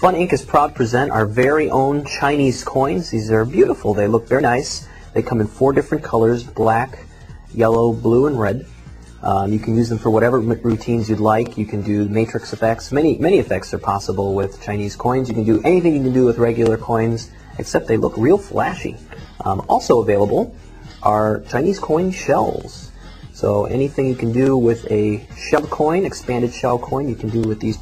Fun Inc. is proud to present our very own Chinese coins. These are beautiful. They look very nice. They come in four different colors, black, yellow, blue, and red. Um, you can use them for whatever routines you'd like. You can do matrix effects. Many, many effects are possible with Chinese coins. You can do anything you can do with regular coins, except they look real flashy. Um, also available are Chinese coin shells. So anything you can do with a shell coin, expanded shell coin, you can do with these